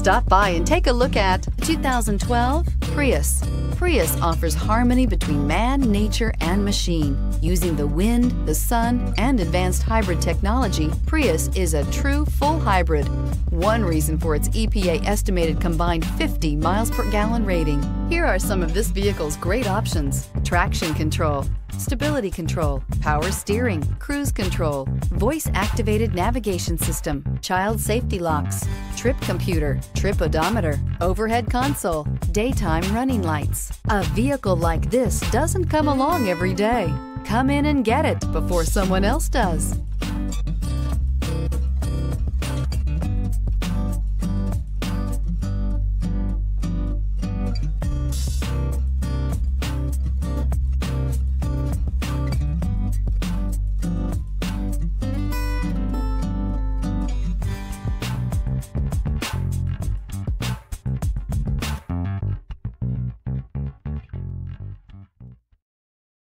Stop by and take a look at 2012 Prius. Prius offers harmony between man, nature, and machine. Using the wind, the sun, and advanced hybrid technology, Prius is a true full hybrid. One reason for its EPA estimated combined 50 miles per gallon rating. Here are some of this vehicle's great options. Traction control, stability control, power steering, cruise control, voice activated navigation system, child safety locks, trip computer, trip odometer, overhead console, daytime running lights. A vehicle like this doesn't come along every day. Come in and get it before someone else does.